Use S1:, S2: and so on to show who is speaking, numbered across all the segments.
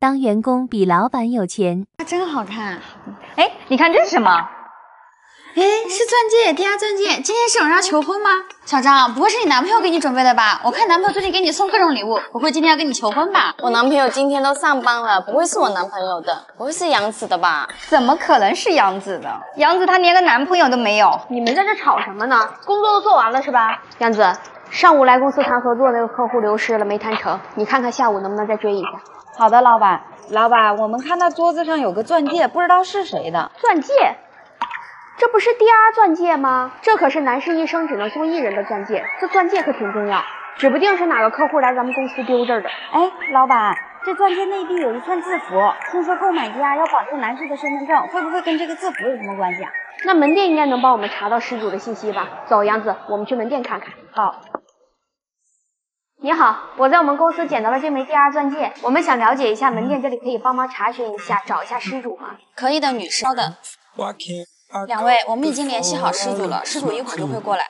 S1: 当员工比老板有钱，
S2: 真好看。
S3: 哎，你看这是什么？
S2: 哎，是钻戒，DR 钻戒。今天是有人要求婚吗？小张，不会是你男朋友给你准备的吧？我看男朋友最近给你送各种礼物，不会今天要跟你求婚吧？
S4: 我男朋友今天都上班了，不会是我男朋友的，不会是杨子的吧？
S3: 怎么可能是杨子的？杨子她连个男朋友都没有。
S5: 你们在这吵什么呢？工作都做完了是吧？杨子，上午来公司谈合作，那个客户流失了，没谈成，你看看下午能不能再追一下？
S6: 好的，老板。老板，我们看到桌子上有个钻戒，不知道是谁的。
S5: 钻戒？这不是 DR 钻戒吗？这可是男士一生只能送一人的钻戒，这钻戒可挺重要，指不定是哪个客户来咱们公司丢这儿的。
S6: 哎，老板，这钻戒内壁有一串字符，听说购买家要绑定男士的身份证，会不会跟这个字符有什么关系啊？
S5: 那门店应该能帮我们查到失主的信息吧？走，杨子，我们去门店看看。
S6: 好。
S5: 你好，我在我们公司捡到了这枚 DR 钻戒，我们想了解一下门店这里可以帮忙查询一下，找一下失主吗？
S2: 可以的，女士。稍等。两位，我们已经联系好失主了，失主一会儿就会过来。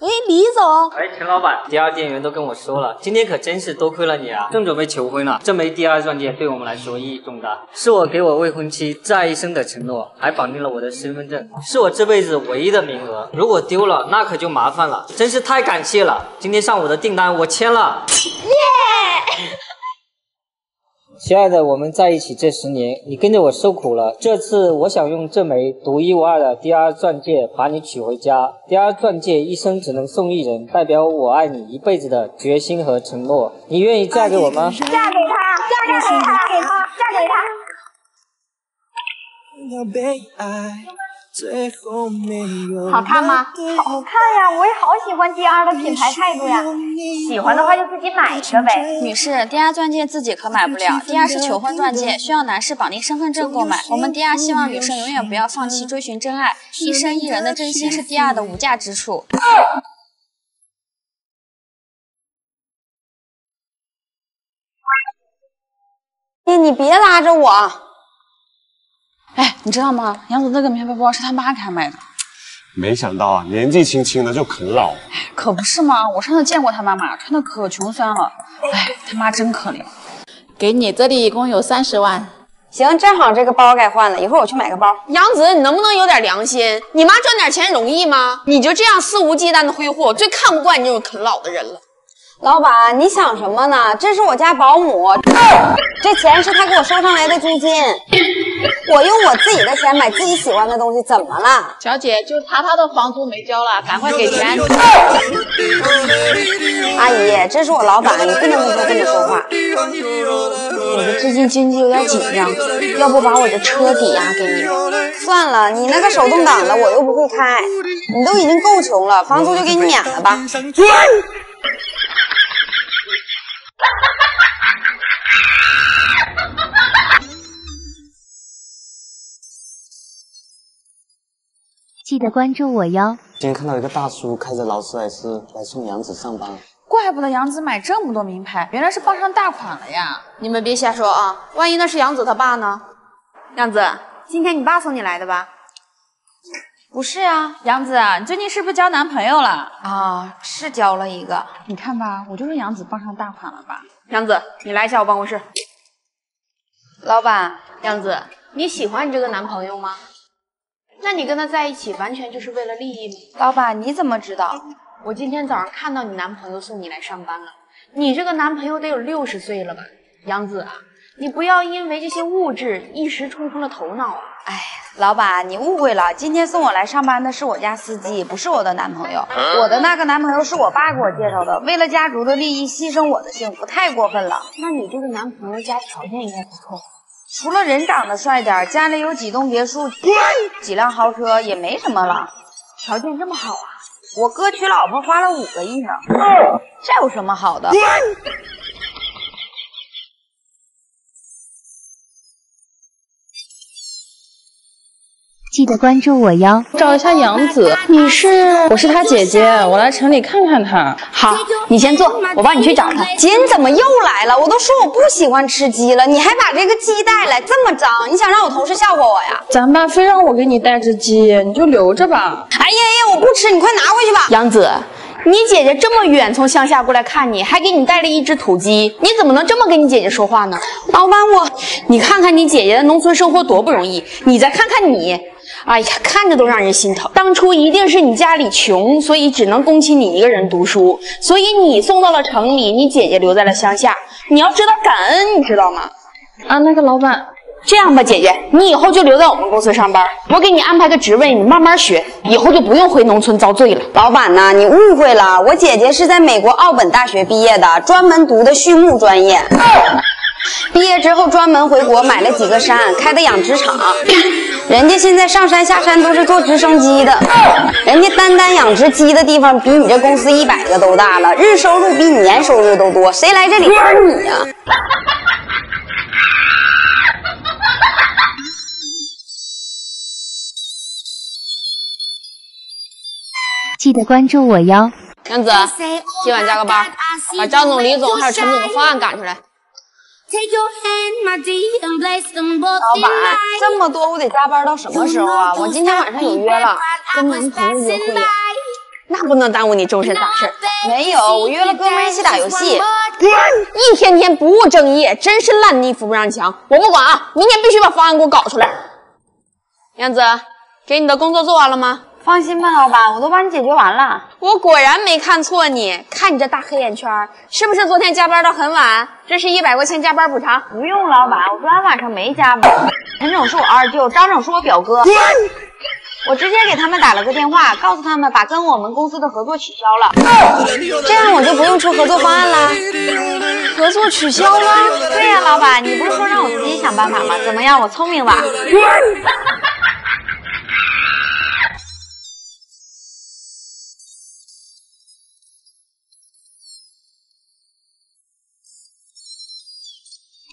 S2: 哎，李总。
S7: 哎，陈老板，第二店员都跟我说了，今天可真是多亏了你啊！正准备求婚了，这枚第二钻戒对我们来说意义重大，是我给我未婚妻挚爱一生的承诺，还绑定了我的身份证，是我这辈子唯一的名额。如果丢了，那可就麻烦了，真是太感谢了！今天上午的订单我签了。耶！亲爱的，我们在一起这十年，你跟着我受苦了。这次我想用这枚独一无二的 DR 钻戒把你娶回家。DR 钻戒一生只能送一人，代表我爱你一辈子的决心和承诺。你愿意嫁给我吗？
S5: 嫁给他，嫁给他，嫁给他，嫁给他。
S3: 好看吗？好看呀，我也好喜欢 DR 的品牌态度呀。喜欢的话就自己买一个呗。
S2: 女士，DR 钻戒自己可买不了，DR 是求婚钻戒，需要男士绑定身份证购买。我们 DR 希望女生永远不要放弃追寻真爱，一生一人的真心是 DR 的无价之处。
S4: 哎，你别拉着我。
S2: 哎，你知道吗？杨子那个名牌包是他妈给他买的。
S8: 没想到啊，年纪轻轻的就啃老。
S2: 可不是吗？我上次见过他妈妈，穿的可穷酸了。哎，他妈真可怜。
S9: 给你，这里一共有三十万。
S4: 行，正好这个包该换了，一会儿我去买个包。
S10: 杨子，你能不能有点良心？你妈赚点钱容易吗？你就这样肆无忌惮的挥霍，我最看不惯你这种啃老的人了。
S4: 老板，你想什么呢？这是我家保姆，这钱是他给我收上来的租金。我用我自己的钱买自己喜欢的东西，怎么了？
S9: 小姐，就差他的房租没交了，赶快给钱。
S4: 阿姨，这是我老板，你不能跟他这么说话。
S2: 我这最近经济有点紧张，要不把我的车抵押给你？
S4: 算了，你那个手动挡的我又不会开，你都已经够穷了，房租就给你免了吧。
S1: 记得关注我哟。
S11: 今天看到一个大叔开着劳斯莱斯来送杨子上班，
S3: 怪不得杨子买这么多名牌，原来是傍上大款了呀！
S10: 你们别瞎说啊，万一那是杨子他爸呢？
S2: 杨子，今天你爸送你来的吧？
S3: 不是啊，杨子，你最近是不是交男朋友了？啊，是交了一个。你看吧，我就说杨子傍上大款了吧？
S10: 杨子，你来一下我办公室。
S2: 老板，
S10: 杨子，你喜欢你这个男朋友吗？那你跟他在一起完全就是为了利益吗？
S3: 老板，你怎么知道？
S10: 我今天早上看到你男朋友送你来上班了。你这个男朋友得有六十岁了吧？杨子啊，你不要因为这些物质一时冲昏了头脑啊！
S3: 哎，老板，你误会了，今天送我来上班的是我家司机，不是我的男朋友。我的那个男朋友是我爸给我介绍的，为了家族的利益牺牲我的幸福，太过分了。
S10: 那你这个男朋友家条件应该不错。
S3: 除了人长得帅点，家里有几栋别墅，几辆豪车，也没什么了。
S10: 条件这么好啊！
S3: 我哥娶老婆花了五个亿呢，这有什么好的？
S1: 记得关注我哟！
S9: 找一下杨子，你是？我是他姐姐，我来城里看看他。
S3: 好，你先坐，我帮你去找他。
S4: 姐，你怎么又来了？我都说我不喜欢吃鸡了，你还把这个鸡带来，这么脏，你想让我同事笑话我呀？
S9: 咱爸非让我给你带只鸡，你就留着吧。
S4: 哎呀呀，我不吃，你快拿回去吧。
S10: 杨子，你姐姐这么远从乡下过来看你，还给你带了一只土鸡，你怎么能这么跟你姐姐说话呢？老板，我，你看看你姐姐的农村生活多不容易，你再看看你，哎呀，看着都让人心疼。当初一定是你家里穷，所以只能供起你一个人读书，所以你送到了城里，你姐姐留在了乡下。你要知道感恩，你知道吗？
S9: 啊，那个老板。
S10: 这样吧，姐姐，你以后就留在我们公司上班，我给你安排个职位，你慢慢学，以后就不用回农村遭罪了。
S4: 老板呐，你误会了，我姐姐是在美国奥本大学毕业的，专门读的畜牧专业。毕业之后专门回国买了几个山，开的养殖场。人家现在上山下山都是坐直升机的，人家单单养殖鸡的地方比你这公司一百个都大了，日收入比你年收入都多，谁来这里干你呀？
S1: 记得关注我哟，
S10: 杨子，今晚加个班，把张总、李总还有陈总的方案赶出来。
S3: 老板，这么多我得加班到什么时候啊？我今天晚上有约了，跟男朋友约会。
S10: 那不能耽误你终身大事。
S3: 没有，我约了哥们一起打游戏。
S10: 一天天不务正业，真是烂泥扶不上墙。我不管啊，明天必须把方案给我搞出来。燕子，给你的工作做完了吗？
S3: 放心吧，老板，我都帮你解决完了。
S10: 我果然没看错你，看你这大黑眼圈，是不是昨天加班到很晚？这是一百块钱加班补偿。
S3: 不用，老板，我昨天晚上没加班。陈总是我二舅，张总是我表哥。我直接给他们打了个电话，告诉他们把跟我们公司的合作取消了，这样我就不用出合作方案了。
S10: 合作取消了？
S3: 对呀，老板，你不是说让我自己想办法吗？怎么样，我聪明吧？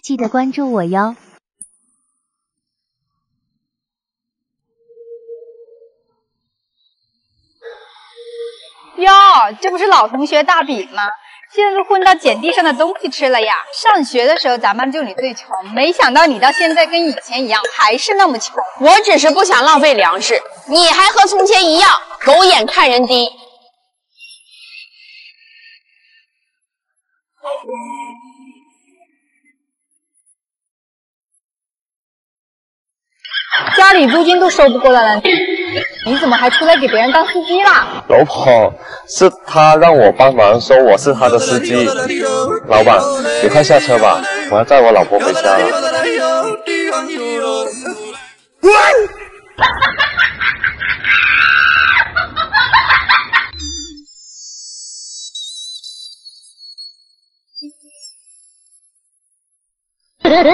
S1: 记得关注我哟。
S12: 哟，这不是老同学大饼吗？现在都混到捡地上的东西吃了呀！上学的时候咱班就你最穷，没想到你到现在跟以前一样，还是那么穷。
S10: 我只是不想浪费粮食，你还和从前一样，狗眼看人低。
S12: 家里租金都收不过来了，你怎么还出来给别人当司机啦？
S8: 老婆，是他让我帮忙说我是他的司机。老板，你快下车吧，我要载我老婆回家了。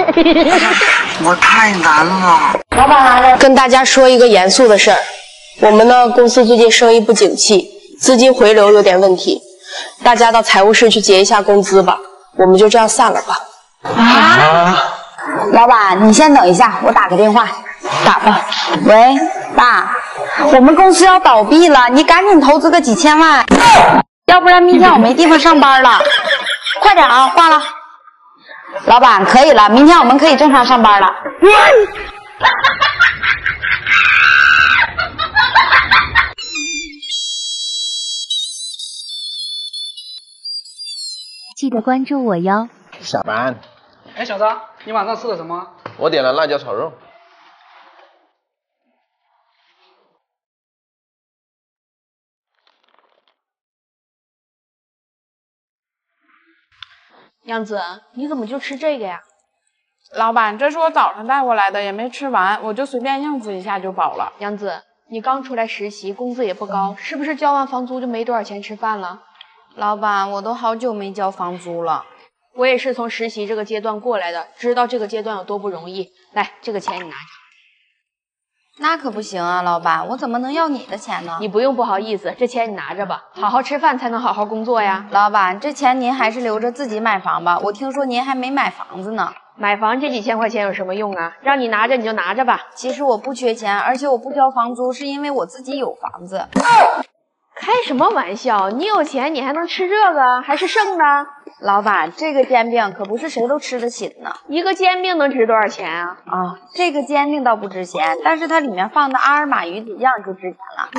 S13: 我太难了。
S10: 老板来了，跟大家说一个严肃的事儿，我们呢公司最近生意不景气，资金回流有点问题，大家到财务室去结一下工资吧，我们就这样散了吧。
S3: 啊！老板，你先等一下，我打个电话。
S10: 打吧。
S3: 喂，爸，我们公司要倒闭了，你赶紧投资个几千万，要不然明天我没地方上班了。快点啊，挂了。老板，可以了，明天我们可以正常上班了。
S1: 记得关注我哟。
S14: 下班。
S15: 哎，小张，你晚上吃的什么？
S14: 我点了辣椒炒肉。
S10: 杨子，你怎么就吃这个呀？
S9: 老板，这是我早上带过来的，也没吃完，我就随便应付一下就饱了。
S5: 杨子，你刚出来实习，工资也不高，是不是交完房租就没多少钱吃饭了？
S3: 老板，我都好久没交房租了。
S5: 我也是从实习这个阶段过来的，知道这个阶段有多不容易。来，这个钱你拿着。
S3: 那可不行啊，老板，我怎么能要你的钱呢？
S5: 你不用不好意思，这钱你拿着吧，好好吃饭才能好好工作呀。
S3: 老板，这钱您还是留着自己买房吧，我听说您还没买房子呢。
S5: 买房这几千块钱有什么用啊？让你拿着你就拿着吧。
S3: 其实我不缺钱，而且我不交房租是因为我自己有房子。
S5: 开什么玩笑？你有钱你还能吃这个？还是剩的？
S3: 老板，这个煎饼可不是谁都吃得起的呢。
S5: 一个煎饼能值多少钱啊？
S3: 啊，这个煎饼倒不值钱，但是它里面放的阿尔玛鱼子酱就值钱了。